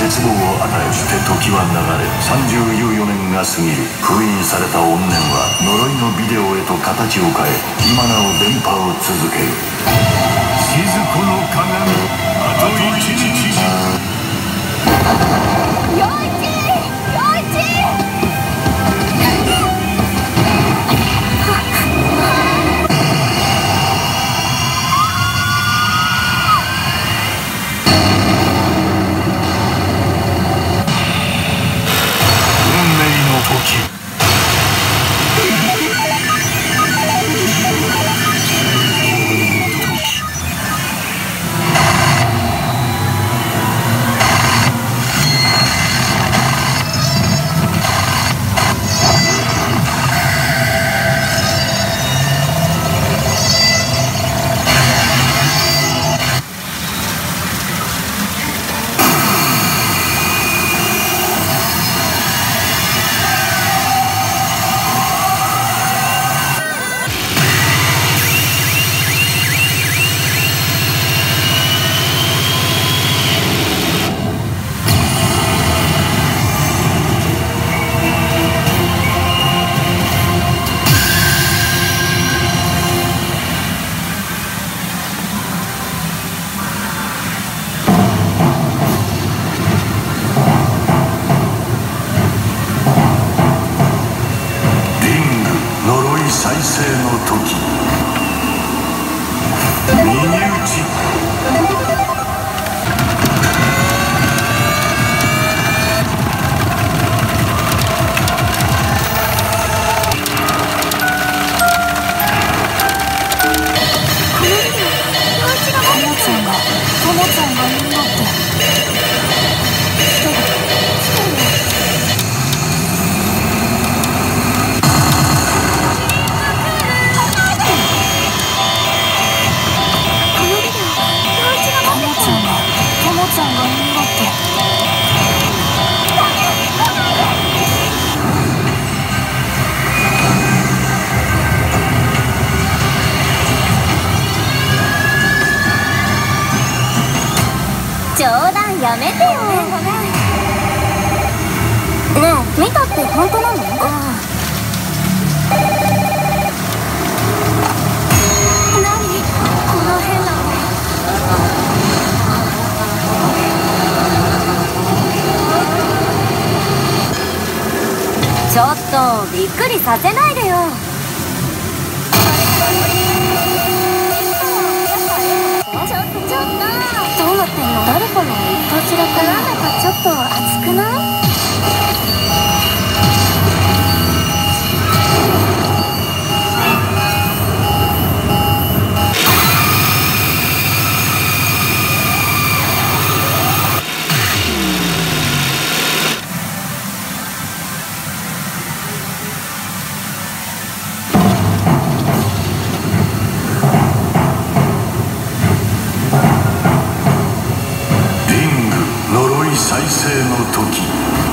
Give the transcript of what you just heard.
絶望を与えして時は流れ34年が過ぎる。封印された怨念は呪いのビデオへと形を変え今なお電波を続ける。静子の鏡あと1命のありがとう。冗談やめてよねえ見たって本当なの何この変なちょっとびっくりさせないでよ。再生の時。